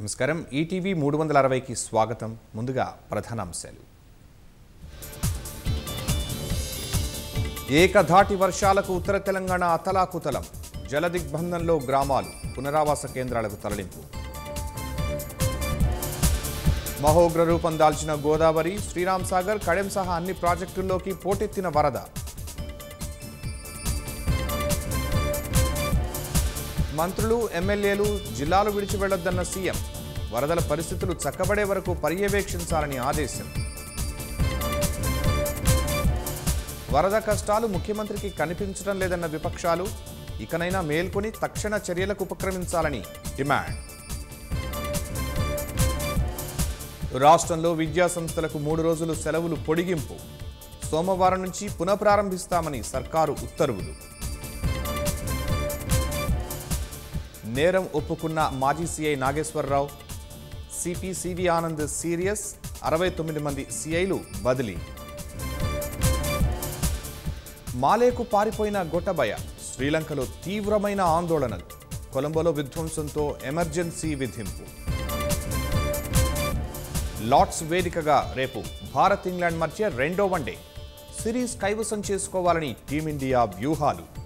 నమస్కారం. ఈటీవీ మూడు వందల అరవైకి స్వాగతం. ముందుగా ప్రధానాంశాలు. ఏకధాటి వర్షాలకు ఉత్తర తెలంగాణ అతలాకుతలం. జలదిగ్బంధంలో గ్రామాలు పునరావాస కేంద్రాలకు తరలింపు. మహోగ్ర రూపం దాల్చిన గోదావరి శ్రీరామ్ సాగర్ కడెం సహా అన్ని ప్రాజెక్టుల్లోకి పోటెత్తిన వరద. మంత్రులు ఎమ్మెల్యేలు జిల్లాలు విడిచి వెళ్ళొద్దన్న సీఎం వరదల పరిస్థితులు చక్కబడే వరకు పర్యవేక్షించాలని ఆదేశం. వరద కష్టాలు ముఖ్యమంత్రికి కనిపించడం లేదన్న విపక్షాలు ఇకనైనా మేల్కొని తక్షణ చర్యలకు ఉపక్రమించాలని డిమాండ్. రాష్ట్రంలో విద్యా సంస్థలకు మూడు రోజులు సెలవులు పొడిగింపు. సోమవారం నుంచి పునఃప్రారంభిస్తామని సర్కారు ఉత్తర్వులు. నేరం ఒప్పుకున్న మాజీ CI Nageswara Rao CP CV Anand serious అరవై తొమ్మిది మంది సీఐలు బదిలీ. మాలేకు పారిపోయిన గొట్టబయ శ్రీలంకలో తీవ్రమైన ఆందోళనలు కొలంబోలో విధ్వంసంతో ఎమర్జెన్సీ విధింపు. లార్డ్స్ వేదికగా రేపు భారత్ ఇంగ్లాండ్ మధ్య రెండో వన్డే సిరీస్ కైవసం చేసుకోవాలని టీమిండియా వ్యూహాలు.